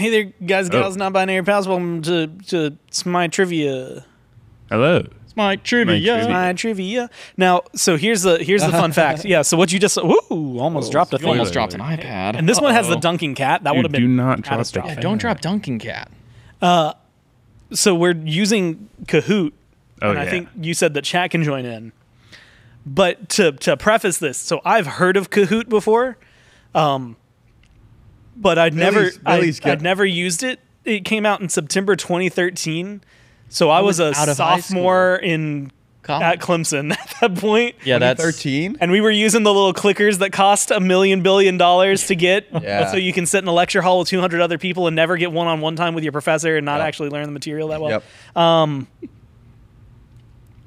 Hey there, guys, gals, non-binary pals. Welcome to to it's my trivia. Hello. It's my trivia. trivia. My trivia. Now, so here's the here's the fun fact. Yeah. So what you just woo almost dropped a You thing. almost dropped an iPad. And this one has the Uh-oh. dunking cat. That would have Dude, been do not drop the catastrophic. Yeah, don't drop Dunking Cat. So we're using Kahoot, Oh and yeah. I think you said that chat can join in. But to to preface this, so I've heard of Kahoot before, um, but I'd never Billy's- Billy's I, got- I'd never used it. It came out in September 2013, so I was, was a out of high sophomore in College. at Clemson at that point. Yeah, that's 13. And we were using the little clickers that cost a million billion dollars to get. Yeah. So you can sit in a lecture hall with 200 other people and never get one on one time with your professor and not Yep. actually learn the material that well. Yep.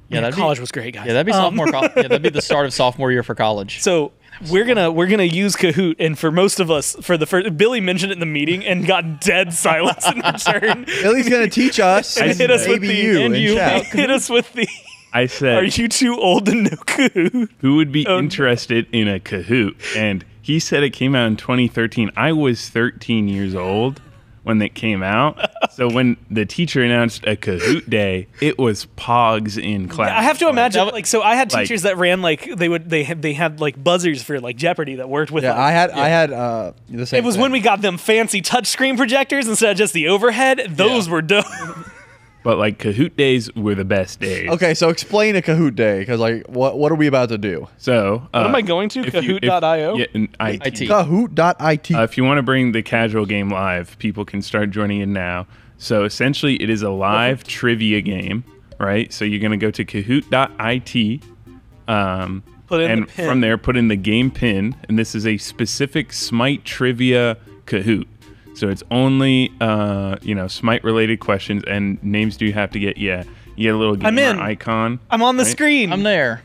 yeah, that'd college be, was great, guys. yeah, that'd be Um, sophomore. col- yeah, that'd be the start of sophomore year for college. So we're gonna we're gonna use Kahoot, and for most of us, for the first, Billy mentioned it in the meeting and got dead silence in return. Billy's gonna teach us. And and hit us with maybe the- you and you chat. hit us with the. I said Are you too old to know Kahoot? who would be Oh. interested in a Kahoot, and he said it came out in 2013. I was 13 years old when it came out. so when the teacher announced a Kahoot day, it was Pogs in class. I have to imagine, that like, so I had like- teachers that ran like they would they had they had like buzzers for like Jeopardy that worked with. Yeah, like, I had I had uh the same. It was thing. when we got them fancy touchscreen projectors instead of just the overhead. Those Yeah. were dope. But like Kahoot days were the best days. Okay, so explain a Kahoot day because like what what are we about to do? So uh, What am I going to? if you- if- Kahoot.io? Yeah, and IT. IT. Kahoot.it. Uh, if you want to bring the casual game live, people can start joining in now. So essentially, it is a live trivia game, right? So you're going to go to kahoot.it. Um, Put in and the pin. from there, put in the game pin. And this is a specific Smite trivia Kahoot. So it's only, uh, you know, Smite related questions and names do you have to get? Yeah. You get a little I'm gamer in. icon. I'm on the Right. screen. I'm there.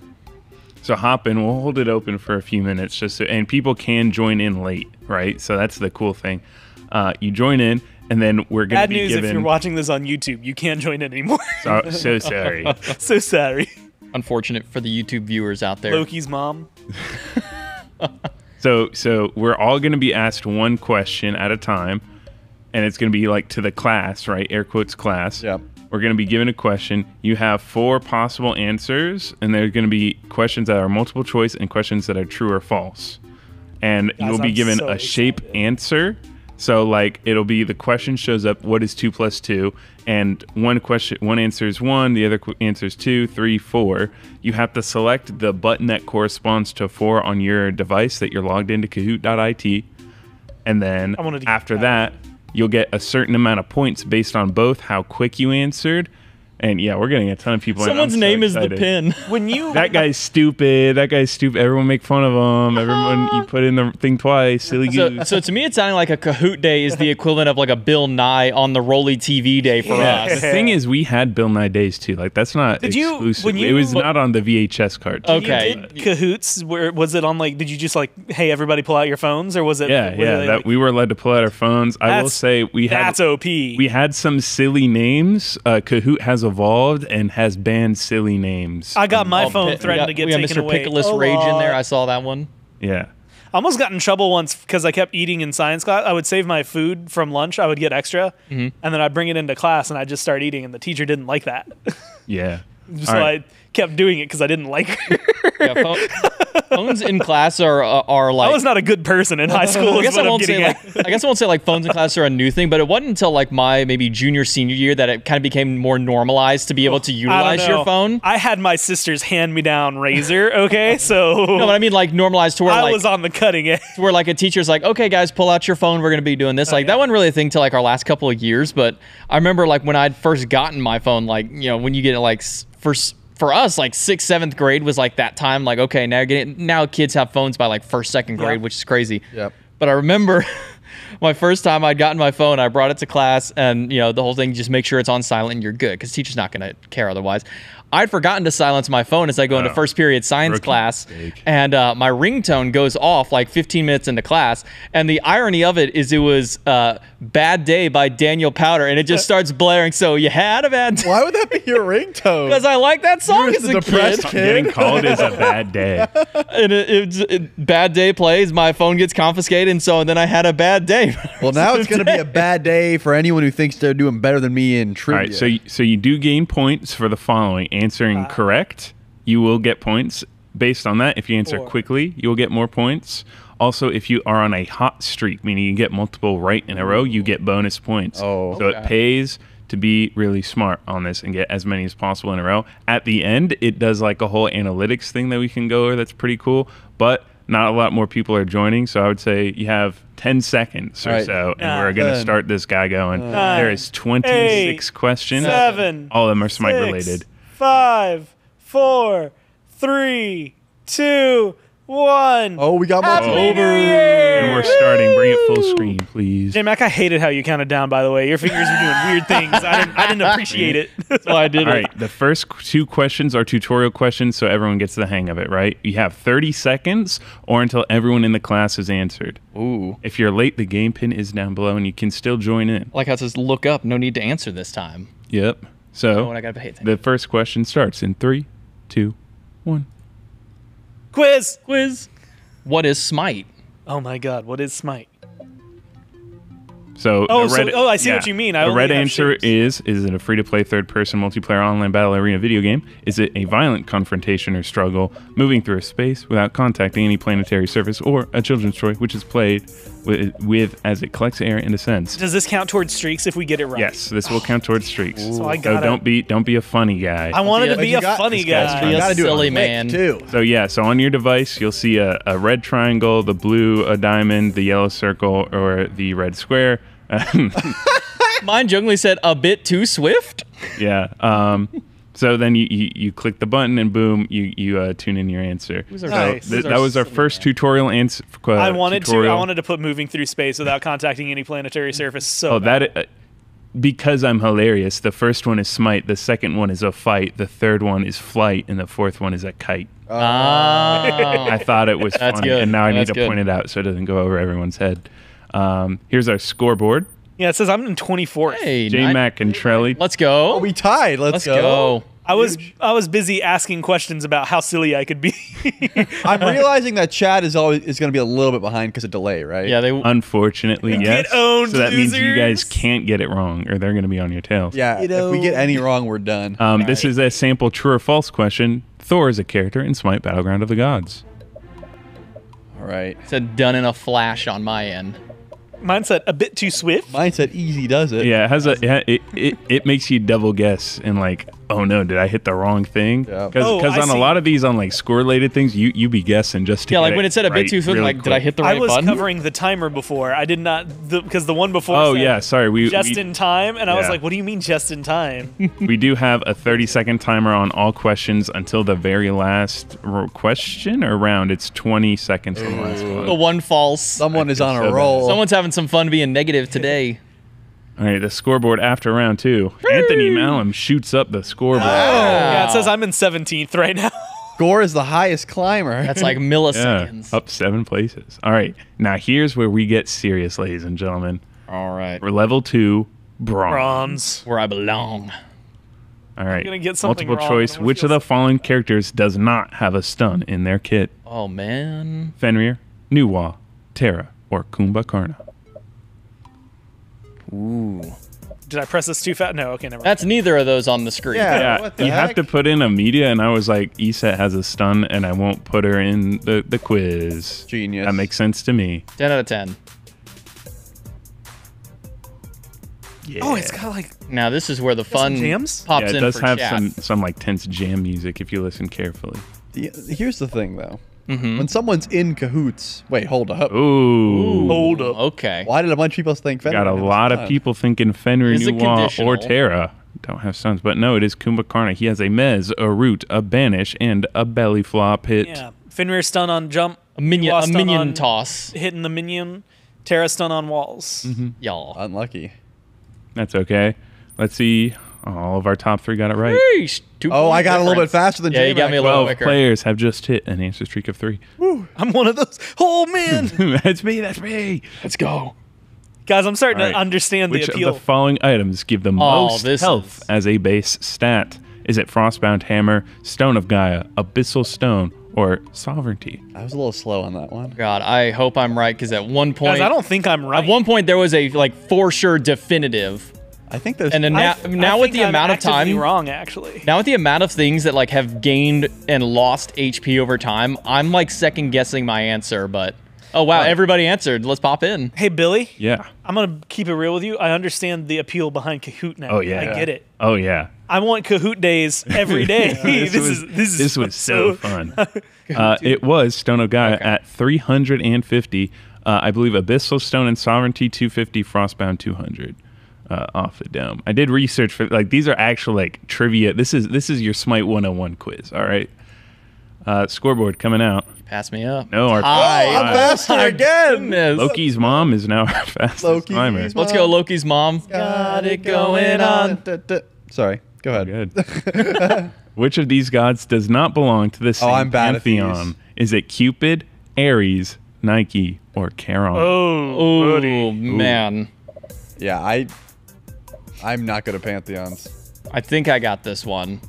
So hop in. We'll hold it open for a few minutes, just so, and people can join in late, right? So that's the cool thing. Uh, you join in, and then we're gonna Bad be news given. if you're watching this on YouTube, you can't join in anymore. so, so sorry. so sorry. Unfortunate for the YouTube viewers out there. Loki's mom. So so we're all gonna be asked one question at a time, and it's gonna be like to the class, right? Air quotes class. Yep. We're gonna be given a question. You have four possible answers, and they're gonna be questions that are multiple choice and questions that are true or false. And you'll be I'm given so a shape excited. answer. So like it'll be the question shows up. What is two plus two? And one question, one answer is one. The other qu- answer is two, three, four. You have to select the button that corresponds to four on your device that you're logged into Kahoot.it, and then I wanted to get after that. that, you'll get a certain amount of points based on both how quick you answered. And yeah, we're getting a ton of people. Someone's so name is the pin. When you That guy's stupid. That guy's stupid. Everyone make fun of him. Everyone, you put in the thing twice. Silly So, goose. so to me, it sounded like a Kahoot day is the equivalent of like a Bill Nye on the Rolly TV day for Yeah, the thing is, we had Bill Nye days too. Like that's not Did you- exclusive. when it you- was not on the VHS card. Okay. you did Kahoots, where was it on like? Did you just like, hey, everybody, pull out your phones, or was it? Yeah, yeah. they, That like, we were allowed to pull out our phones. I will say we had that's op. we had some silly names. Uh, Kahoot has evolved and has banned silly names. I got my Oh, phone Pit- threatened we to get we got taken Mr. away. Pickles a Rage in there. I saw that one. yeah. I almost got in trouble once because I kept eating in science class. I would save my food from lunch. I would get extra, Mm-hmm. and then I'd bring it into class, and I'd just start eating. And the teacher didn't like that, Yeah. so All right. I kept doing it because I didn't like her. Yeah, phone, phones in class are uh, are like. I was not a good person in high school. I guess I won't say like. I guess I won't say like phones in class are a new thing, but it wasn't until like my maybe junior senior year that it kind of became more normalized to be able to utilize your phone. I had my sister's hand-me-down razor. Okay, so No, but I mean like normalized to where I like was on the cutting edge. to where like a teacher's like, okay, guys, pull out your phone. We're gonna be doing this. like yeah. that wasn't really a thing till like our last couple of years. But I remember like when I'd first gotten my phone, like you know when you get it like first for us like sixth seventh grade was like that time. Like okay, now getting now kids have phones by like first second grade, Yeah. which is crazy. Yep. But I remember. My first time I'd gotten my phone, I brought it to class, and you know the whole thing. Just make sure it's on silent, and you're good, because teacher's not gonna care otherwise. I'd forgotten to silence my phone as I go into Oh. first period science class, mistake. and uh, my ringtone goes off like 15 minutes into class. And the irony of it is, it was uh, "Bad Day" by Daniel Powter, and it just starts blaring. So you had a bad day Why would that be your ringtone? because I like that song You're as the a depressed kid. kid. Getting called is a bad day. And it, it, it- bad day plays, my phone gets confiscated, and so and then I had a bad day. Well, now it's going to be a bad day for anyone who thinks they're doing better than me in All trivia. right, so you, so you do gain points for the following: answering uh. correct, you will get points based on that. If you answer Four. quickly, you will get more points. Also, if you are on a hot streak, meaning you get multiple right in a row, you get bonus points. Oh. so it pays to be really smart on this and get as many as possible in a row. At the end, it does like a whole analytics thing that we can go over. That's pretty cool, but not a lot more people are joining. So I would say you have 10 seconds or Right. so, and Nine. we're going to start this guy going. Nine. there is 26 Eight. questions. Seven. All of them are Smite six, related. Five, four, three, two, one. oh, we got Happy multiple. New Year! And we're starting. Bring it full screen, please. J Mac, I hated how you counted down. By the way, your fingers were doing weird things. I didn't, I didn't appreciate it. so I did All it. right, the first two questions are tutorial questions, so everyone gets the hang of it, right? You have 30 seconds or until everyone in the class has answered. Ooh. If you're late, the game pin is down below and you can still join in. Like how it says, look up, no need to answer this time. Yep. Oh, So and I got to pay attention. the first question starts in three, two, one. Quiz. Quiz. What is Smite? Oh my God, what is Smite? So Oh, the so- oh, I see what you mean. I the red answer shapes. is: Is it a free-to-play third-person multiplayer online battle arena video game? Is it a violent confrontation or struggle, moving through a space without contacting any planetary surface, or a children's toy which is played with, with as it collects air and ascends? Does this count towards streaks if we get it right? Yes, this will count towards streaks. So I So gotta. don't be don't be a funny guy. I wanted Yeah, to be a funny this guy's guy. fun. Be a gotta do it silly man. too. So yeah, so on your device you'll see a, a red triangle, the blue a diamond, the yellow circle, or the red square. Mine jokingly said, a bit too swift. yeah. Um, so then you, you, you click the button and boom, you you uh, tune in your answer. our- So Nice. th- who's our that was our first tutorial answer. Uh, I wanted to. I wanted to put moving through space without contacting any planetary surface. So Oh, that uh, because I'm hilarious. The first one is smite. The second one is a fight. The third one is flight, and the fourth one is a kite. Ah. I thought it was That's funny, good. and now I need to good. point it out so it doesn't go over everyone's head. Um, here's our scoreboard. Yeah, it says I'm in 24th. hey, J nine- Mac and Trelly. Let's go. Oh, we tied. Let's, Let's go. I was I was busy asking questions about how silly I could be. I'm realizing that Chad is always is going to be a little bit behind because of delay, right? Yeah, they. Unfortunately, yes. owned, so that means you guys can't get it wrong, or they're going to be on your tails. Yeah. You if we get any wrong, we're done. Um, this is a sample true or false question. Thor is a character in Smite Battleground of the Gods. All right. said done in a flash on my end. Mine said a bit too swift. Mine said easy does it. Yeah, it has a it, it, it, it makes you double guess and like, oh no, did I hit the wrong thing? Yeah. Because Oh, I on a lot of these on like score related things, you you be guessing just to Yeah, get like when it said a right bit too swift, really like, did I hit the right button? I was button? covering the timer before. I did not because the one before. Oh said yeah, sorry. We just we, in time, and I was like, "What do you mean just in time?" we do have a 30 second timer on all questions until the very last question or round. It's 20 seconds on the last the one. one false. Someone is on a roll. Someone's having some fun being negative today. All right, the scoreboard after round two. Anthony Malum shoots up the scoreboard. Oh. Yeah, it says I'm in 17th right now. Gore is the highest climber. That's like Yeah, milliseconds. up seven places. All right, now here's where we get serious, ladies and gentlemen. All right. We're level two, bronze. Bronze. Where I belong. All right, gonna get something multiple wrong, choice. and I'm gonna Which of the following characters does not have a stun in their kit? Oh man. Fenrir, Nu Wa, Terra, or Kumbhakarna? Ooh. Did I press this too fast? No. Okay, never. mind. That's neither of those on the screen. Yeah. Yeah, what the you have to put in a media, and I was like, ESET has a stun, and I won't put her in the, the quiz. Genius. That makes sense to me. 10 out of 10. Yeah. Oh, it's got like Now this is where the fun jams? pops yeah, it in does for have chat. some some like tense jam music if you listen carefully. The- here's the thing, though. Mhm. When someone's in cahoots, wait, hold up. Ooh, Hold up. Okay. Why did a bunch of people think Fenrir got a lot of stun? people thinking Fenrir, Is it Nu Wa, or? Terra don't have sons, but no, it is Kumbhakarna. He has a Mez, a Root, a Banish, and a Belly Flop hit. Yeah. Fenrir stun on jump. A minion, a minion toss, Hitting the minion. Terra stun on walls. Mm-hmm. y'all. Unlucky. That's okay. Let's see all of our top three got it right. Sheesh, two Oh, I point got a little bit faster than Yeah, you J-Mac. got me a little 12 quicker. players have just hit an answer streak of three. I'm one of those. Oh man, that's me. That's me. Let's go. guys, I'm starting All right. to understand Which the of the following items give the Oh, most this health is- as a base stat? Is it Frostbound Hammer, Stone of Gaia, Abyssal Stone, or Sovereignty? I was a little slow on that one. God, I hope I'm right because at one point, guys, I don't think I'm right. at one point there was a like for sure definitive, I think there's. and then I- now, I with think the I'm amount of actively time, wrong actually. now with the amount of things that like have gained and lost HP over time, I'm like second guessing my answer. But oh wow, everybody answered. Let's pop in. Hey Billy, Yeah. I'm gonna keep it real with you. I understand the appeal behind Kahoot now. Oh, yeah. I get it. Oh, yeah. I want Kahoot days every day. this, was, is this is this was so fun. Uh, it was Stone of Gaia at 350. Uh, I believe Abyssal Stone and Sovereignty 250, Frostbound 200. Uh, off the dome. I did research for like these are actual like trivia. This is this is your Smite 101 quiz. All right. Uh, scoreboard coming out. Pass me up. No, our Hi. I'm faster again. Goodness. Loki's mom is now our fastest Loki's climber. mom. Let's go, Loki's mom. Got it going on. Da, da. Sorry. Go ahead. Good. Which of these gods does not belong to the same Oh, I'm bad at these. pantheon? Is it Cupid, Ares, Nike, or Charon? Oh, Oh man, Yeah, I. I'm not good at pantheons. I think I got this one.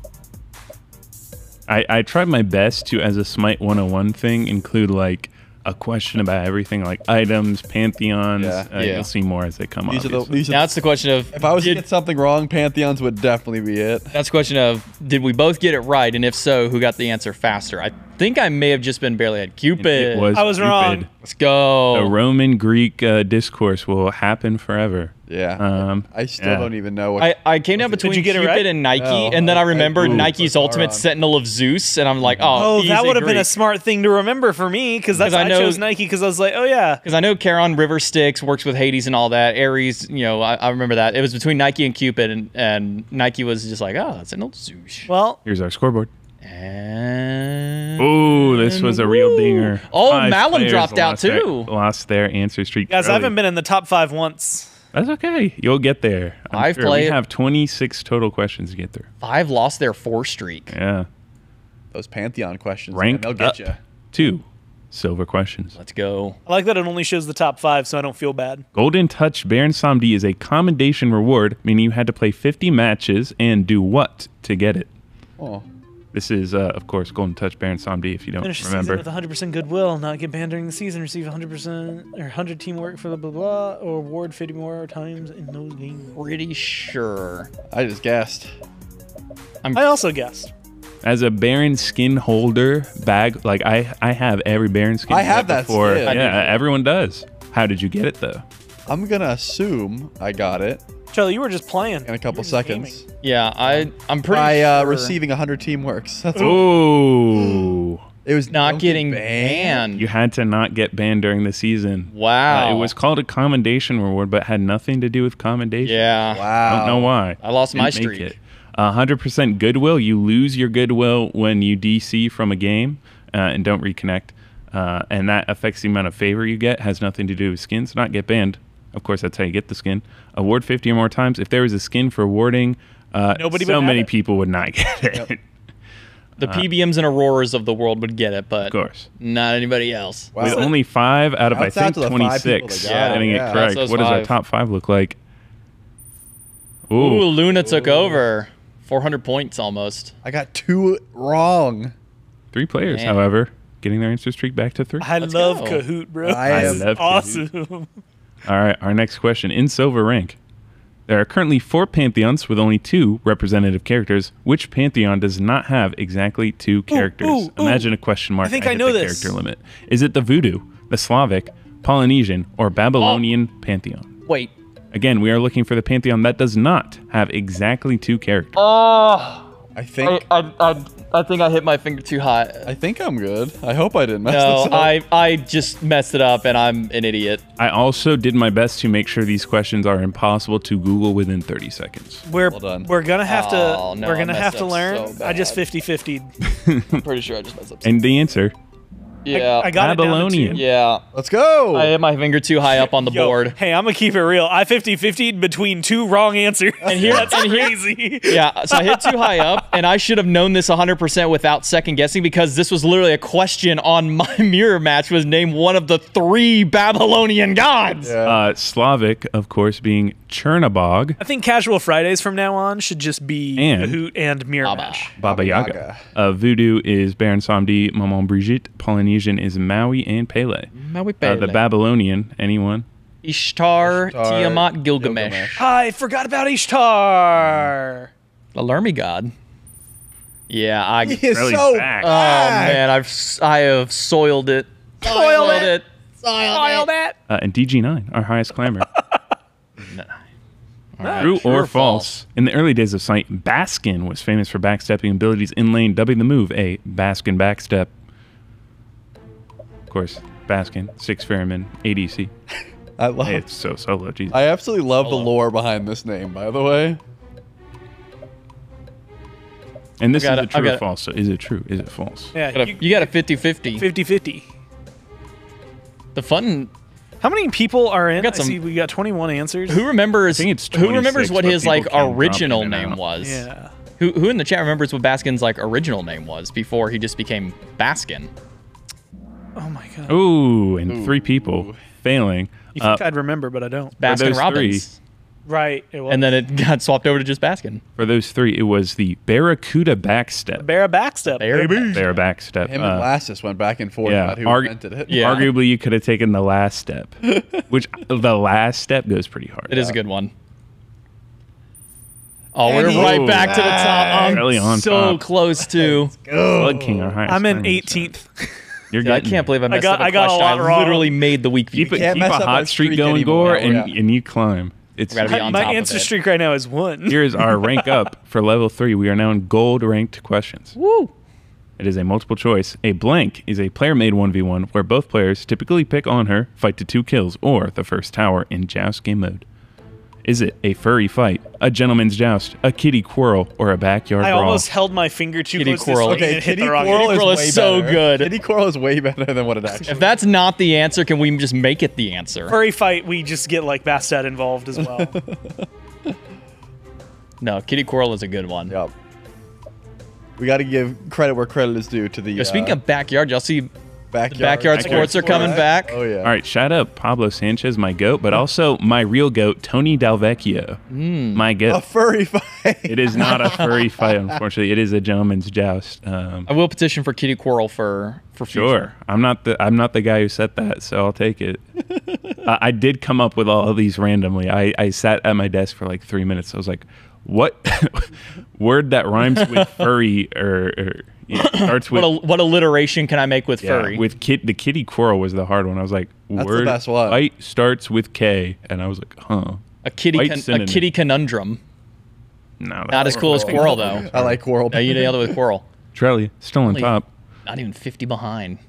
I, I tried my best to, as a Smite 101 thing, include like a question about everything, like items, pantheons. Yeah. Uh, Yeah. You'll see more as they come up. These are the. These are, Now it's the question of if I was to get something wrong, pantheons would definitely be it. that's the question of did we both get it right, and if so, who got the answer faster? I think I may have just been barely at Cupid. It was I was Cupid. wrong. Let's go. The Roman Greek uh, discourse will happen forever. Yeah. Um, I still yeah. don't even know what. I, I came down between you Cupid right? and Nike, No, and then I I- I- remembered ooh, Nike's ultimate Sauron. Sentinel of Zeus, and I'm like, oh, Oh, that would have been a smart thing to remember for me because that's 'Cause I I, know- chose Nike because I was like, oh yeah. Because I know Charon River Styx works with Hades and all that. Ares, you know, I, I remember that. It was between Nike and Cupid, and, and Nike was just like, oh, that's an old Zeus. Well, Here's our scoreboard. And Ooh, this was a real dinger. Oh, Five Malum players dropped out lost their- too. lost their answer streak. guys, I early. haven't been in the top five once. That's okay. You'll get there. I'm I've sure. played- We have 26 total questions to get through. five lost their four streak. Yeah. those pantheon questions. man, Rank they'll get up. you. Two silver questions. Let's go. I like that it only shows the top five, so I don't feel bad. Golden Touch Baron Samedi is a commendation reward, meaning you had to play 50 matches and do what to get it? Oh, This is, uh, of course, Golden Touch Baron Samedi, if you don't Finish the remember. season with 100% goodwill, not get banned during the season, receive 100% or 100 teamwork for the blah blah, or award 50 more times in those games. Pretty sure. I just guessed. I also guessed. As a Baron skin holder bag, like I, I have every Baron skin. I have that before. skin. Yeah, everyone does. How did you get it though? I'm gonna assume I got it Charlie, you were just playing. in a couple You were just gaming. seconds Yeah, I I'm pretty by uh, sure receiving 100 teamworks. That's Ooh. it was not getting get banned. You had to not get banned during the season. Wow. Uh, it was called a commendation reward, but had nothing to do with commendation. Yeah. Wow. I don't know why. I lost my Didn't make streak. it. A 100% goodwill. You lose your goodwill when you DC from a game uh, and don't reconnect. Uh, and that affects the amount of favor you get. Has nothing to do with skins. Not get banned. Of course, that's how you get the skin. Award 50 or more times. If there was a skin for awarding, uh, Nobody so would have many it. people would not get it. The PBMs and Auroras of the world would get it, but Of course. not anybody else. Wow. With only five out of, I Shouts out think, to the five people 26 that got it. getting Yeah, it that's correct. those What does our five. top five look like? Ooh, Ooh, Luna took over. 400 points almost. I got two wrong. three players, Man. however, getting their answer streak back to three. I Let's love go. Kahoot, bro. I This am- is love Kahoot. awesome. All right, our next question. In Silver Rank, there are currently four pantheons with only two representative characters. Which pantheon does not have exactly two characters? ooh, ooh. Imagine a question mark. I think I hit know the this. character limit. Is it the Voodoo, the Slavic, Polynesian, or Babylonian oh. pantheon? Wait. Again, we are looking for the pantheon that does not have exactly two characters. Oh, I think I, I, I think I hit my finger too high. I think I'm good. I hope I didn't mess No, this up. I, I just messed it up and I'm an idiot. I also did my best to make sure these questions are impossible to Google within 30 seconds. We're Well done. we're gonna have to Oh, no, we're gonna have to learn. so I just 50-50. I'm pretty sure I just messed up. And the answer Yeah. I got it down Babylonian. yeah. Let's go. I had my finger too high up on the Yo, board. Hey, I'm gonna keep it real. I 50 50 between two wrong answers. And here- that's and here- crazy. Yeah, so I hit too high up, and I should have known this 100% without second guessing because this was literally a question on my mirror match was name one of the three Babylonian gods. Yeah. Uh, Slavic, of course, being Chernobog, I think Casual Fridays from now on should just be And- Hoot and Mirror Baba. Match. Baba Yaga. Yaga. Uh, Voodoo is Baron Samedi, Maman Brigitte. Polynesian is Maui and Pele. Maui Uh, the Babylonian, anyone? Ishtar, Ishtar, Tiamat, Gilgamesh. Gilgamesh. I forgot about Ishtar. The Lermy god. Yeah, I. He is Really so back. Oh man, I've s- I have soiled it. Soiled Soiled it. it. File that. Uh, and DG9, our highest climber. Alright, True or false? In the early days of Smite, Baskin was famous for backstepping abilities in lane, dubbing the move a Baskin backstep. Of course, Baskin, Six Ferryman, ADC. I love. Hey, it's so solo. Jesus. I absolutely love the lore behind this name. By the way, and this is a it, I true or false. So is it true? Is it false? Yeah, You got a- you- you got a 50-50. 50 50. The fun. How many people are in? got I some- see we got 21 answers. Who remembers? think it's who remembers what his like original name was? Yeah. Who who in the chat remembers what Baskin's like original name was before he just became Baskin? Oh my god. Ooh, and three people failing. You Uh, think I'd remember, but I don't. Baskin those Robbins. Right. It was. And then it got swapped over to just Baskin. for those three, it was the Barracuda backstep. Bear Backstep. Bear baby. Bear backstep. him Uh, and Lassus went back and forth yeah, about who arg- invented it. Yeah. Arguably, you could have taken the last step, which the last step goes pretty hard. It is a good one. Oh, And we're right back to the top. I'm Really on so top. close to. Blood King, our I'm in 18th. You're Dude, I can't believe I messed got- up a I got a lot I wrong. literally made the week. keep, it, keep a hot streak streak going. Gore, and, yeah. and you climb. It's gotta be My, on my top answer streak right now is one. here's our rank up for level three. We are now in gold ranked questions. Woo! It is a multiple choice. A blank is a player made 1v1 where both players typically pick on her, fight to two kills, or the first tower in joust game mode. Is it a furry fight, a gentleman's joust, a kitty quarrel, or a backyard I brawl? almost held my finger too Kitty close Quarrel. to the screen Okay, and hit Kitty the wrong Quarrel answer. is Quarrel is way so better. good. Kitty Quarrel is way better than what it actually. If that's not the answer, can we just make it the answer? Furry fight, we just get like Bastet involved as well. No, Kitty Quarrel is a good one. Yep. We got to give credit where credit is due to the. Yo, speaking uh, of backyard, y'all see backyard, backyard sports are coming back. Oh yeah. All right, shout out Pablo Sanchez, my goat, but also my real goat, Tony Delvecchio, my goat. A furry fight. It is not a furry fight, unfortunately. It is a gentleman's joust. Um, I will petition for Kitty Quarrel for for future. Sure, I'm not the I'm not the guy who said that, so I'll take it. uh, I did come up with all of these randomly. I, I sat at my desk for like three minutes. I was like, "What word that rhymes with furry or, or yeah, starts with What a, what alliteration can I make with yeah, furry? with kid? The kitty quarrel was the hard one. I was like, the word best one. starts with K, and I was like, huh. a kitty con- a kitty conundrum. No, Not as cool as Quarrel though. I like Quarrel. No, you nailed it with Quarrel. Trelly still on top. Not even 50 behind.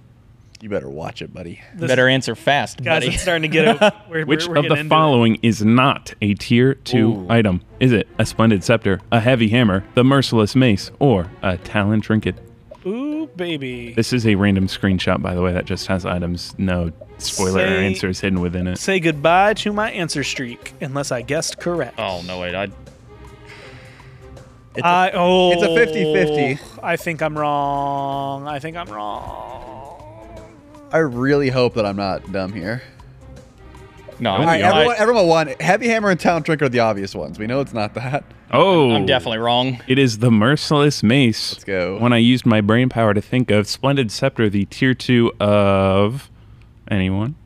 You better watch it, buddy. This- Better answer fast, Guys, buddy. it's starting to get. A, we're, Which we're, we're of the getting into it. following is not a tier two Ooh. item? Is it a splendid scepter, a heavy hammer, the merciless mace, or a talon trinket? Ooh, baby. This is a random screenshot, by the way, that just has items, no spoiler or Say- answers hidden within it. Say goodbye to my answer streak, unless I guessed correct. oh no wait, I It's a- I oh, it's a 50-50. I think I'm wrong. I think I'm wrong. I really hope that I'm not dumb here. No. All All right, everyone, everyone won. Heavy Hammer and Talon Trinket are the obvious ones. We know it's not that. Oh, I'm definitely wrong. It is the merciless mace. Let's go. When I used my brain power to think of splendid scepter, the tier two of anyone.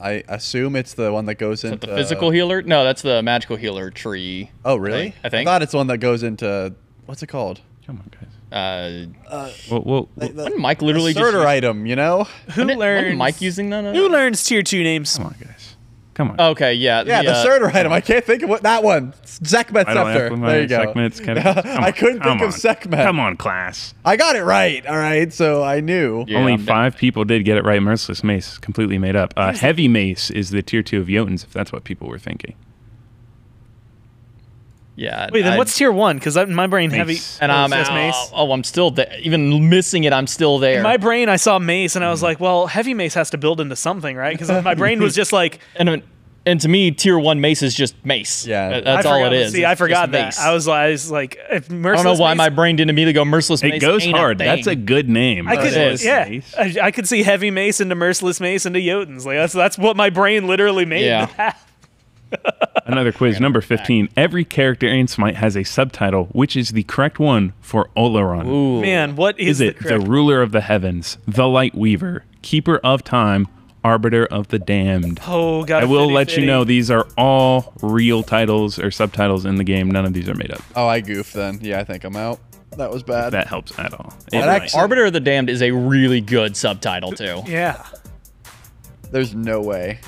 I assume it's the one that goes into the physical healer? No, that's the magical healer tree. Oh, really? I think. I thought it's the one that goes into what's it called? Come on, guys. Uh, Well, well, The- the- Mike literally the just starter used- item, you know? Who wasn't- learns? wasn't Mike using none of Who learns tier two names? come on, guys. Come on. Okay, yeah. Yeah, the uh, starter item. I can't think of what that one. Sekhmet I don't Scepter. There you go. Sekhmet's kind of- Yeah, come I couldn't come think of on. Sekhmet. Come on, class. I got it right. All right, so I knew. Yeah, Only I'm down. five people did get it right. Merciless Mace, completely made up. Uh, heavy Mace is the tier two of Jotunn's, if that's what people were thinking. Yeah. Wait, then I- what's tier one? Because in my brain, heavy. Mace. and oh, I'm out. mace. Oh, I'm still there. Even missing it, I'm still there. In my brain, I saw mace, and I was mm-hmm. like, "Well, heavy mace has to build into something, right?" Because my brain was just like, and and to me, tier one mace is just mace. Yeah. That's all it is. See, It's I forgot that. mace. I was, I was like, if I don't know why mace, my brain didn't immediately go merciless mace. It goes ain't hard. That's a good name. I could, yeah, Mace. I, I could see heavy mace into merciless mace into Jotunn's. Like that's that's what my brain literally made. Yeah. that. Another quiz, number 15. Every character in Smite has a subtitle. Which is the correct one for Olorun? Ooh. Man, what is, Is it the the ruler of the heavens, the light weaver, keeper of time, arbiter of the damned? oh God, I will fitty, let you know these are all real titles or subtitles in the game. None of these are made up. Oh, I goofed then. Yeah, I think I'm out. That was bad. If that helps at all. That actually- Arbiter of the Damned is a really good subtitle too. Yeah. There's no way.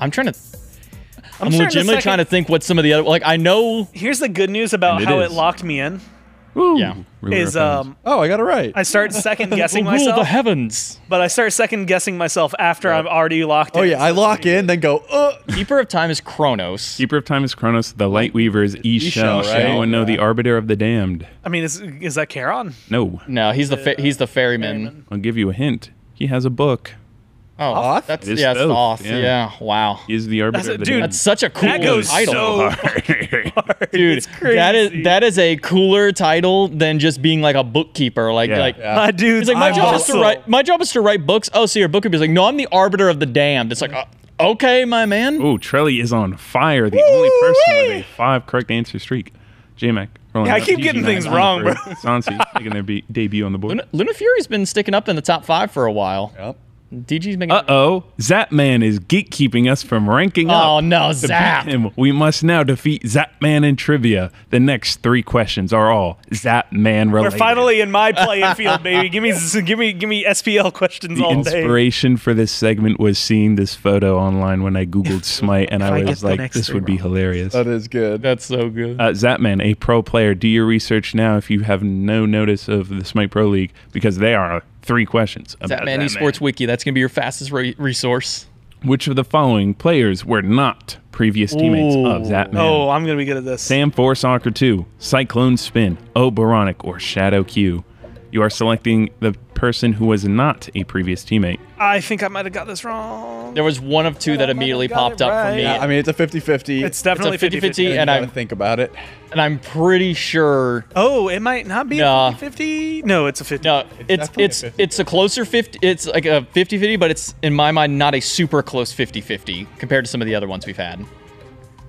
I'm trying to. I'm, starting to legitimately second- trying to think what some of the other like I know. Here's the good news about And it how is. it locked me in Woo. Yeah. Is um Oh, I got it right. I start second guessing Rule the heavens. but I start second guessing myself after I'm already locked in. oh in. yeah, I lock in, then go. Uh, Keeper of Time is Chronos. Keeper of Time is Chronos. The Light Weaver is Isha. Isha, right? And no, the Arbiter of the Damned. I mean, is is that Charon? No. No, he's the fa- he's the ferryman. I'll give you a hint. He has a book. Oh, Oth? that's It is yeah, it's both, Oth. yeah. Yeah. wow. He is the Arbiter That's of a- the dude, Damned. That's such a cool That goes title. so dude. It's crazy. That is that is a cooler title than just being like a bookkeeper. Like Yeah. like Yeah. My dude, He's like, my I'm job is to write. My job is to write books. Oh, so you're a bookkeeper. He's like, no, I'm the arbiter of the damned. It's like, uh, okay, my man. Oh, Trelly is on fire. The only person with a five correct answer streak. J-Mac. Yeah, I out. keep getting DG9 things wrong, bro. Sansi making their be- debut on the board. Luna, Luna Fury's been sticking up in the top five for a while. Yep. DG's making. Uh-oh. Zapman is gatekeeping us from ranking up. Oh no, Zap! him, we must now defeat Zapman in trivia. The next three questions are all Zapman related. We're finally in my playing field, baby. Give me, give me, give me SPL questions the all day. inspiration for this segment was seeing this photo online when I googled Smite, and I I was like, "This three would be hilarious." That is good. That's so good. Uh, Zapman, a pro player, do your research now if you have no notice of the Smite Pro League because they are three questions. About Zapman Esports Wiki. That's gonna be your fastest re- resource. Which of the following players were not previous teammates of Ooh. Zapman? Oh, I'm gonna be good at this. Sam4Soccer2, Cyclone Spin, Oberonic, or Shadow Q. You are selecting the person who was not a previous teammate. I think I might have got this wrong. There was one of two that I immediately popped it up for me, Yeah, I mean, it's a 50-50. It's definitely 50-50, 50 and and I I'm think about it. and I'm pretty sure. Oh, it might not be Nah. a 50 No, it's a 50. No, it's definitely a it's 50. it's a closer 50. It's like a 50-50, but it's in my mind not a super close 50-50 compared to some of the other ones we've had.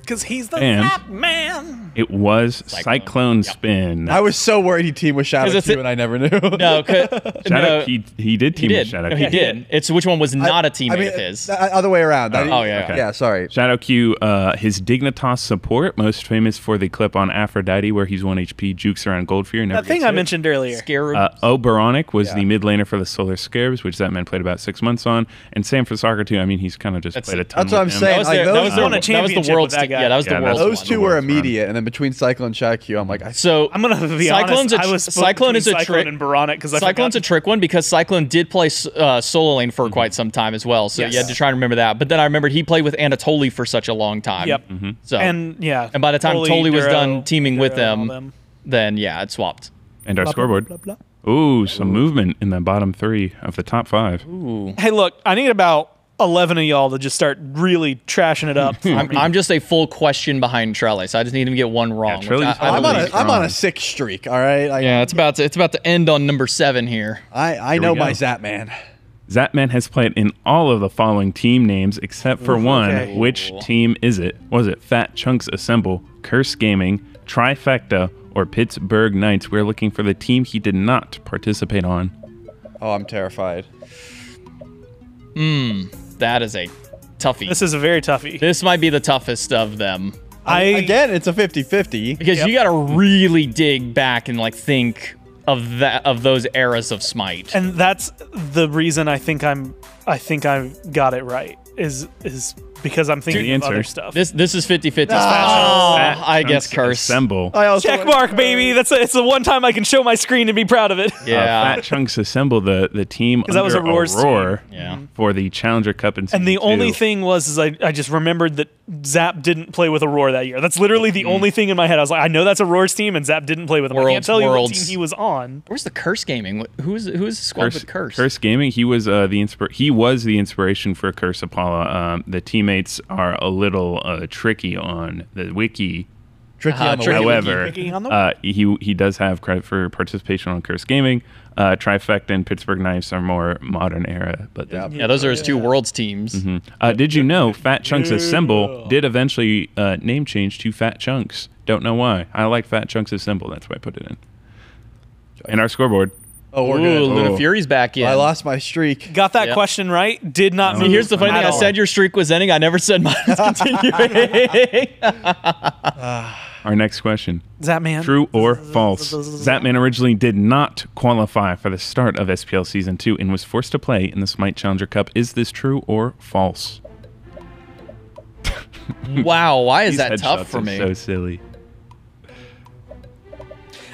Because he's the And- man. It was Cyclone, Cyclone. Yep. Spin. I was so worried he teamed with Shadow 'Cause it's Q, a- and I never knew. No, 'cause- Shadow, no, he, he did he team with did. Shadow No, Q. he did. It's which one was not a teammate I mean, of his. uh, other way around. I- Oh, yeah, okay. Yeah, sorry. Shadow Q, uh, his Dignitas support, most famous for the clip on Aphrodite where he's 1 HP, jukes around Goldfear. Never That thing gets I mentioned earlier. Scarab. Uh, Oberonic was Yeah. the mid laner for the Solar Scarabs, which that man played about six months on. And Sam4Soccer2. I mean, he's kind of just That's- played a ton. that's what I'm him. saying. that was like their, those that was their, that was the championship world's with that guy. yeah, that was Yeah, the that's- world's Those two were immediate, and then between Cyclone and Shadow Q, I'm like, I, I'm gonna be Cyclone's honest. a I tr- was split Cyclone is a Cyclone trick. and Baronic because I Cyclone's a trick one because Cyclone did play uh, solo lane for quite some time as well, so Yes. you had to try and remember that. But then I remembered he played with Anatoly for such a long time. Yep. So And yeah. And by the time Tolly, Tolly was Duro, done teaming with Duro, all them, then yeah, it swapped. And our Blah, blah, scoreboard. blah, blah, Ooh, some movement in the bottom three of the top five. Ooh. Hey, look, I need about 11 of y'all to just start really trashing it up. I'm, I'm just a full question behind Trellis. I just need him to get one wrong. which Trellis- I, I I'm on believe- a I'm on a six streak. All right. I, yeah, it's about to it's about to end on number seven here. I I we know my Zap man. Zapman has played in all of the following team names except for one. okay. Which team is it? Was it Fat Chunks Assemble, Curse Gaming, Trifecta, or Pittsburgh Knights? We're looking for the team he did not participate on. Oh, I'm terrified. Hmm. That is a toughie. This is a very toughie. This might be the toughest of them I Again, it's a 50-50. because Yep. you got to really dig back and like think of that of those eras of Smite. and that's the reason I think I'm I think I've got it right is is because I'm thinking The of other stuff. This this is 50-50. Fat Oh, I guess curse. Assemble. I also Check mark, baby. That's a, it's the one time I can show my screen and be proud of it. Uh, Yeah. Fat Chunks Assemble the the team that was a Roar's team. Roar Yeah. for the Challenger Cup in And the season only thing was, is I, I just remembered that Zap didn't play with Aurora that year. That's literally the only thing in my head. I was like, I know that's Aurora's team, and Zap didn't play with him. I can't Worlds- tell you what team he was on. Where's the curse gaming? Wh- Who's who's the squad with curse? Curse Gaming. He was uh, the inspir- He was the inspiration for Curse Apollo. Um, the teammates are a little uh, tricky on the wiki. tricky Uh, on the tricky. However, Tricky on the uh, he he does have credit for participation on Curse Gaming. Uh, Trifecta and Pittsburgh Knights are more modern era, but Yeah. Yeah, those are his two worlds teams. Uh, did you know Fat Chunks Assemble did eventually uh, name change to Fat Chunks? Don't know why. I like Fat Chunks Assemble. That's why I put it in. And our scoreboard. Oh, we're Ooh, good. Luna Oh. Fury's back in. I lost my streak. Got that Yep. question right. Did not. See, move here's the funny at thing. I all. said your streak was ending. I never said mine was continuing. Our next question. Zapman. True or false? Zapman originally did not qualify for the start of SPL Season 2 and was forced to play in the Smite Challenger Cup. Is this true or false? wow, why is These that headshots tough for are me? so silly.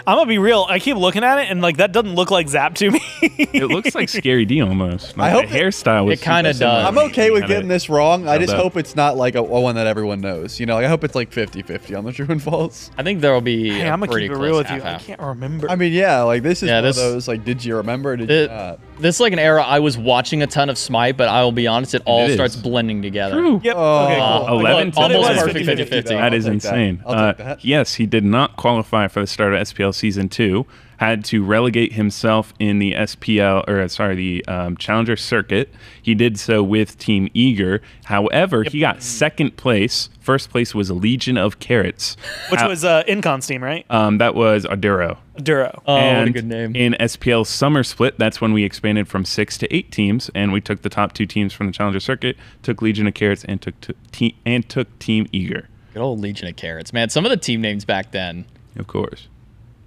I'm gonna be real. I keep looking at it, and like that doesn't look like Zap to me. It looks like Scary D almost. Like, I hope the it- hairstyle was It kinda does. I'm okay with getting this wrong. I just up. hope it's not like a, a one that everyone knows. You know, like I hope it's like 50-50 on the true and false. I think there will be hey, a I'm gonna pretty keep it real with you. I half-half. can't remember. I mean, yeah, like this is Yeah, one this- of those like, did you remember? Or did It- you not? This is like an era I was watching a ton of Smite, but I will be honest, it all It is. starts blending together. True. yep. Oh. okay. Cool. 11 But it almost was perfect 50-50. 50-50. That I'll is take insane. I'll Uh, take that. yes, he did not qualify for the start of SPL Season 2. Had to relegate himself in the SPL, or uh, sorry, the um, Challenger Circuit. He did so with Team Eager. However, he got second place. First place was Legion of Carrots. Which How- was uh, Incon team, right? um, that was Aduro. Duro. Oh, what a good name. In SPL Summer Split, that's when we expanded from six to eight teams, and we took the top two teams from the Challenger Circuit, took Legion of Carrots, and took to, te- and took Team Eager, Good old Legion of Carrots, man. Some of the team names back then, of course.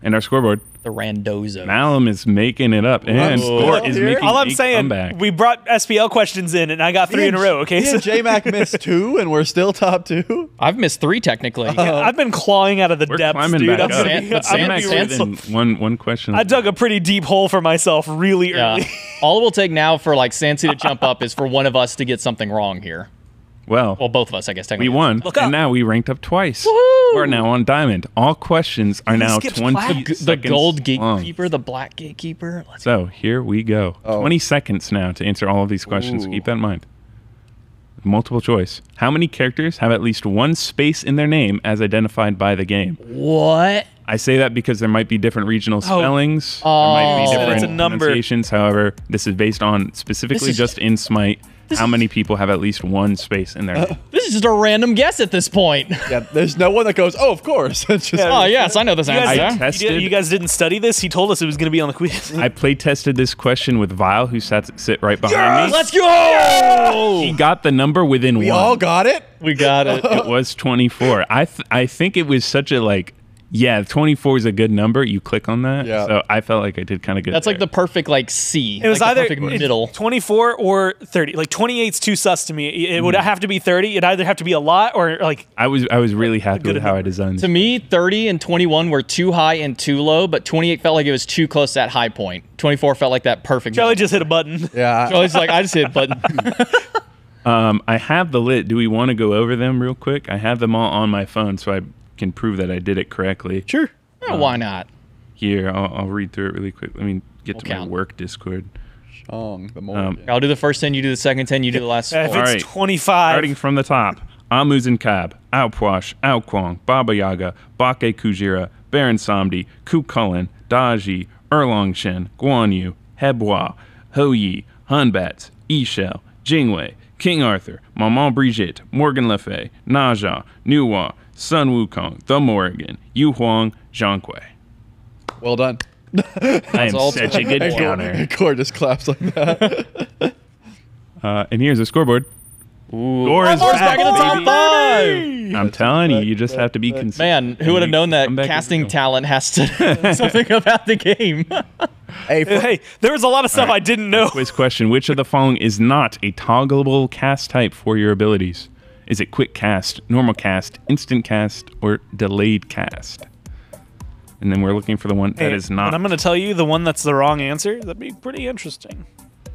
And our scoreboard, the Randozo. Malum is making it up, and Whoa. Sport is Here? making All I'm a saying, comeback. we brought SPL questions in, and I got three in a row. Okay, Me so and J Mac missed two, and we're still top two. I've missed three technically. Uh, I've been clawing out of the We're depths, climbing dude. back I'm up. gonna San- be- but I'm gonna San- be San's real. Within one one question. I dug a pretty deep hole for myself really Yeah. early. All it will take now for like Sansi to jump up is for one of us to get something wrong here. Well, Well, both of us, I guess. we won, Look and now we ranked up twice. Woohoo! We're now on diamond. All questions are now twenty plat. The seconds gold long. gatekeeper, the black gatekeeper. Let's So here we go. Oh. 20 seconds now to answer all of these questions. Ooh. Keep that in mind. Multiple choice. How many characters have at least one space in their name as identified by the game? what? I say that because there might be different regional oh. spellings. Oh. there might be oh. So different it's a number. pronunciations. However, this is based on specifically is- just in Smite. How many people have at least one space in their uh, name? This is just a random guess at this point. Yeah, there's no one that goes, oh, of course. It's just, oh yes, I know this You guys, answer. I you tested- did- you guys didn't study this. He told us it was going to be on the quiz. I play tested this question with Vile, who sat sit right behind me. Let's go! He got the number within we one. all got it. We got it. it was 24. I th- I think it was such a like yeah, 24 is a good number. You click on that. Yeah. So I felt like I did kind of good. That's like the perfect like C. It was like either the perfect middle. 24 or 30. Like 28's too sus to me. It Mm. would have to be 30. It'd either have to be a lot or like I was I was really happy good with how I number. designed. To me, 30 and 21 were too high and too low, but 28 felt like it was too close to that high point. 24 felt like that perfect. Charlie middle. just hit a button. Yeah. I- Charlie's like, I just hit a button. Um, I have the lit. Do we want to go over them real quick? I have them all on my phone, so I can prove that I did it correctly. Sure. Eh, Why not? Here, I'll, I'll read through it really quick. Let me get to my work Discord. Chong, the more. Um. I'll do the first 10, you do the second 10, you do the last If it's right. 25, Starting from the top, Amuzin Cab, Aupwash, Ao Kuang, Baba Yaga, Bake Kujira, Baron Samedi, Kukulin, Da Ji, Erlongshen, Guan Yu, He Bo, Hoyi, Hun Batz, Ishel, Jing Wei, King Arthur, Maman Brigitte, Morgan Le Fay, Ne Zha, Nuwa, Sun Wukong, The Morrigan, Yu Huang, Zhong Kui. Well done. I am all such a good And counter. Core, Core just claps like that. Uh, and here's the scoreboard. Ooh. Score is Moore's back in the top five. I'm telling you, you just have to be consistent. Man, who would have known that casting talent has to know something about the game? hey, for, hey, there was a lot of stuff All right. I didn't know. Quiz question: Which of the following is not a toggleable cast type for your abilities? Is it quick cast, normal cast, instant cast, or delayed cast? And then we're looking for the one that Hey, is not. And I'm going to tell you the one that's the wrong answer. That'd be pretty interesting.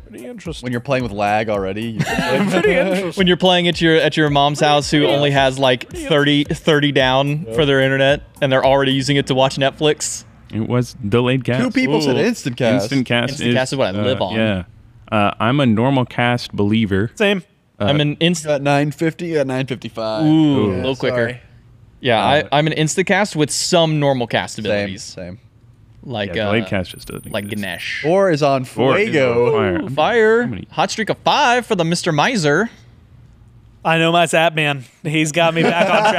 Pretty interesting. When you're playing with lag already, you pretty interesting. When you're playing at your at your mom's house who only has like 30, 30 down for their internet and they're already using it to watch Netflix. it was delayed cast. two people said instant cast. Instant cast. Instant is, cast is what I uh, live on. Yeah. Uh, I'm a normal cast believer. Same. I'm an instant. At 950 at 955. Ooh, a little quicker. sorry. Yeah, Uh, I, I'm an Instacast with some normal cast Same, abilities, same. like Yeah, uh, cast just doesn't like exist. Ganesh. Four is on Four is on Fuego. fire. Ooh, fire, hot streak of five for the Mr. Miser. I know my Zap man. He's got me back on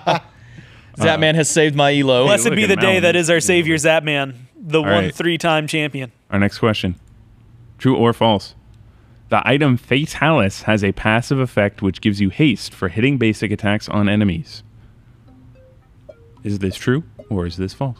track. Zapman has saved my elo. Blessed be the day that is our savior, Zap man, the one right. three-time champion. Our next question. True or false? The item Fatalis has a passive effect which gives you haste for hitting basic attacks on enemies. Is this true or is this false?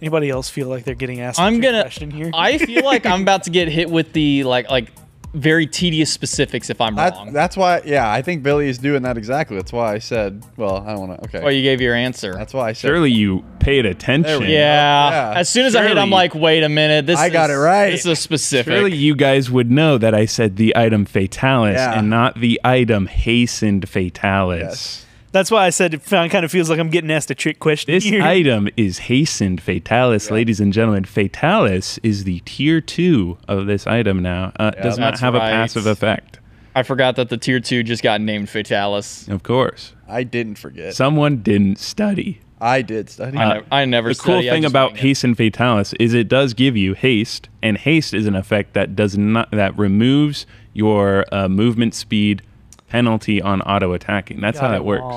Anybody else feel like they're getting asked? a I'm gonna. question here. I feel like I'm about to get hit with the like like very tedious specifics if I'm That, wrong. that's why, yeah, I think Billy is doing that exactly. That's why I said, well, I don't want to. Okay. Well, you gave your answer. that's why I said. Surely you paid attention. yeah. Yeah. As soon as I hit, I'm like, wait a minute. This I got it right. This is specific. Surely you guys would know that I said the item Fatalis Yeah. and not the item Hastened Fatalis. Yes. That's why I said it kind of feels like I'm getting asked a trick question This here. item is Hastened Fatalis, ladies and gentlemen. Fatalis is the tier two of this item now. Uh, does not have right. a passive effect, I forgot that the tier two just got named Fatalis. of course. I didn't forget. Someone didn't study. I did study. I, never, I never. The cool study, I thing about wing it. Hasten Fatalis is it does give you haste, and haste is an effect that does not that removes your uh, movement speed penalty on auto attacking. That's how that works.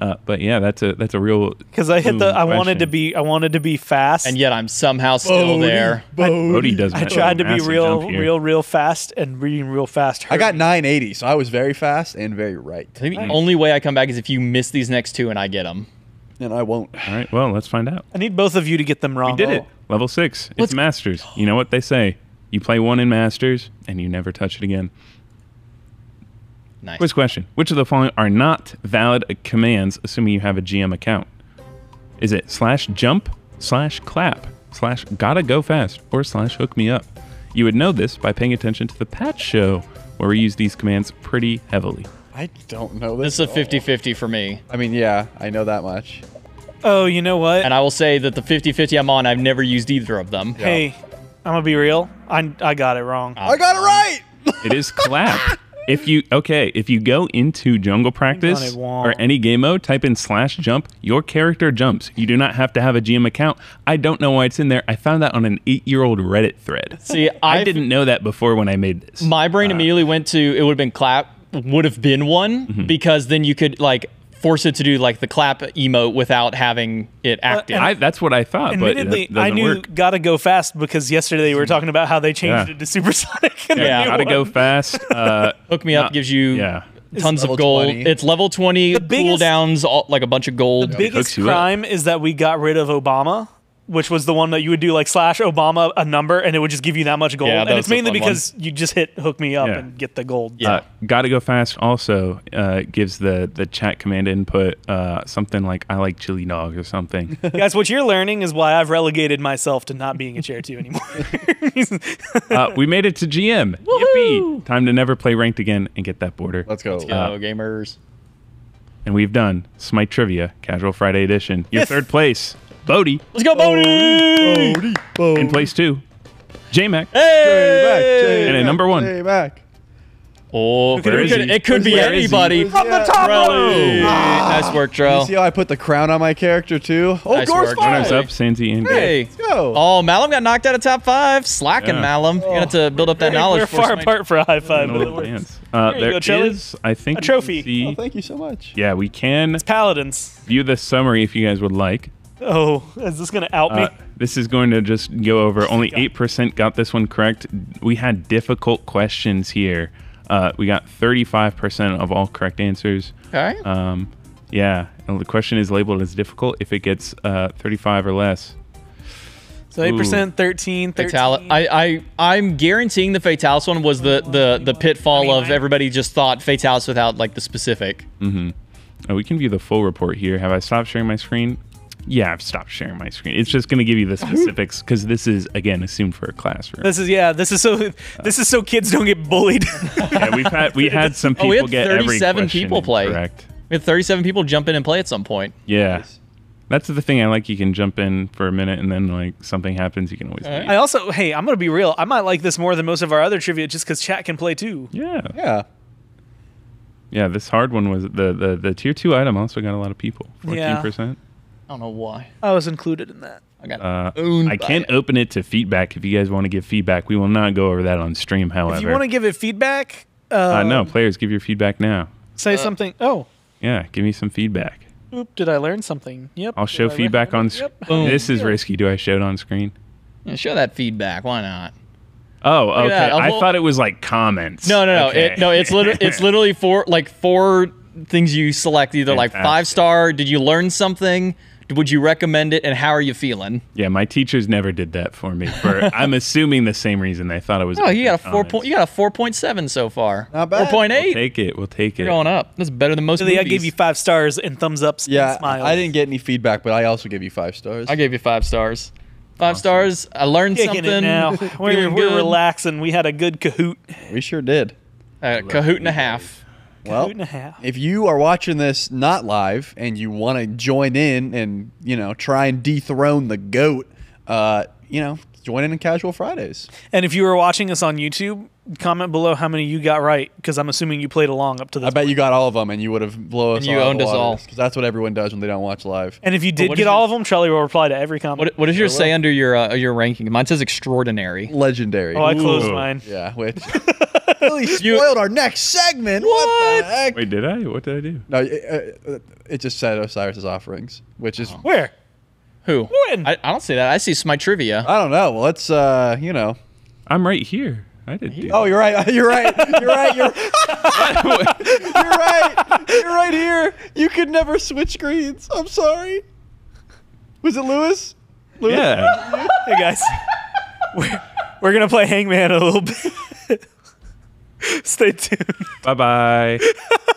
Uh, but yeah, that's a that's a real Because I hit the. Ooh, I wanted to be. I wanted to be fast. and yet I'm somehow still there. Bodie does. I tried to be real, real, real fast, and reading real fast. I got 980, so I was very fast and very right. I think the only way I come back is if you miss these next two and I get them. And I won't. All right, well, let's find out. I need both of you to get them wrong. We did it. Level six. It's Masters. You know what they say. You play one in Masters, and you never touch it again. Nice. Quiz question. Which of the following are not valid commands, assuming you have a GM account? Is it slash jump, slash clap, slash gotta go fast, or slash hook me up? You would know this by paying attention to the patch show, where we use these commands pretty heavily. I don't know This this. is a 50 50 for me. I mean, yeah, I know that much. Oh, you know what? And I will say that the 50 50 I'm on, I've never used either of them. hey, I'm gonna be real. I I got it wrong. Ah. I got it right. It is clap. if you okay, if you go into jungle practice or any game mode, type in slash jump. Your character jumps. You do not have to have a GM account. I don't know why it's in there. I found that on an eight-year-old Reddit thread. See, I didn't know that before when I made this. My brain immediately went to it would have been clap, would have been one Mm-hmm. because then you could like force it to do like the clap emote without having it active. and I, that's what I thought, but Admittedly, it I knew work. gotta go fast because yesterday we were talking about how they changed Yeah. it to supersonic. in the Yeah. new Gotta go fast. Uh, Hook me up not- gives you yeah. tons of gold. 20. It's level 20 biggest- cooldowns, all, like a bunch of gold. The biggest hooks up. crime is that we got rid of Obama, which was the one that you would do like slash Obama a number and it would just give you that much gold. Yeah, that and it's mainly fun because you just hit hook me up Yeah. and get the gold. Yeah. Uh, gotta go fast. Also, uh, gives the the chat command input uh, something like "I like chili dog" or something. Guys, what you're learning is why I've relegated myself to not being a chair two anymore. uh, we made it to GM. Yippee! Time to never play ranked again and get that border. Let's go. Go, Uh, gamers. And we've done Smite Trivia Casual Friday Edition. Your third place, Bodie. Let's go, Bodie! Bodie, Bodie. In place two, J-Mac. Hey! And at number one. Hey, Mac. Oh, could- it who could, could- it could be where is he? anybody. Where's he at? Really? Nice work, You see how I put the crown on my character too? Oh, Nice Gore's work. fine. Runners up, Santi and Hey. Let's go. Oh, Malum got knocked out of top five. Slacking, Yeah. Malum. You're gonna have to build up that knowledge. we're far Smite. apart for a high five. Games. but it works. Uh, you there go, Chelly. is, I think, A trophy. Oh, thank you so much. yeah, we can It's Paladins. view the summary if you guys would like. Oh, is this gonna out me? Uh, this is going to just go over. Only eight percent got this one correct. We had difficult questions here. Uh, we got thirty-five percent of all correct answers. Okay. Um, yeah, and the question is labeled as difficult if it gets uh, thirty-five or less. So eight percent, 13, 13. Fatal- I, I I'm guaranteeing the Fatalis one was the the the pitfall I mean, of I- everybody just thought Fatalis without like the specific. Oh, we can view the full report here. Have I stopped sharing my screen? Yeah, I've stopped sharing my screen. It's just going to give you the specifics because this is again assumed for a classroom. This is yeah. This is so. This is so kids don't get bullied. yeah, we've had we had some Oh, people we had get every 37 people play. Correct. We had 37 people jump in and play at some point. Yeah. That's the thing I like. You can jump in for a minute and then like something happens, you can always leave. I also, hey, I'm gonna be real. I might like this more than most of our other trivia, just because chat can play too. Yeah. Yeah. Yeah, this hard one was the the, the tier two item also got a lot of people. Fourteen Yeah. percent. I don't know why. I was included in that. I got Uh, owned I by can't it. open it to feedback if you guys want to give feedback. We will not go over that on stream, however. If you want to give it feedback, uh, uh, no, players, give your feedback now. say something. Oh, Yeah, give me some feedback. oop, did I learn something? Yep. I'll show feedback on screen. Yep. Boom. This is risky. Do I show it on screen? Yeah, show that feedback. Why not? Oh, okay. that. I thought it was like comments. No, no, no. Okay. It, no, it's literally it's literally four like four things you select. Either like five star. Did you learn something? Would you recommend it? And how are you feeling? yeah, my teachers never did that for me. For I'm assuming the same reason they thought it was. Oh, you got a four comments. point. You got a four point seven so far. Not bad. Four point eight. We'll take it. We'll take it. You're going up. That's better than most Billy, I gave you five stars and thumbs ups. Yeah. and smiles. I didn't get any feedback, but I also gave you five stars. I gave you five stars. Five stars. I learned kicking something. it now. We're, we're relaxing. We had a good Kahoot. we sure did. Uh, Kahoot and a half. Well, and a half. if you are watching this not live and you want to join in and you know try and dethrone the goat, uh, you know, join in on Casual Fridays. And if you were watching us on YouTube, comment below how many you got right, because I'm assuming you played along up to this. I bet you got all of them, and you would have blown us. And you all owned us all. because that's what everyone does when they don't watch live. And if you did get all your- of them, Charlie will reply to every comment. What, what does yours say under your uh, your ranking? Mine says extraordinary. Legendary. oh, I closed Ooh. mine. yeah, which really spoiled our next segment. What, the heck? Wait, did I? What did I do? No, it, uh, it just said Osiris's offerings, which is Where? Who? When? I, I don't see that. I see my trivia. I don't know. Well, let's uh, you know. I'm right here. I did. Do Oh, you're right. You're right. You're right. You're, you're right. You're right here. You could never switch screens. I'm sorry. Was it Lewis? Lewis? yeah. Hey guys, we're, we're gonna play Hangman a little bit. Stay tuned. bye bye.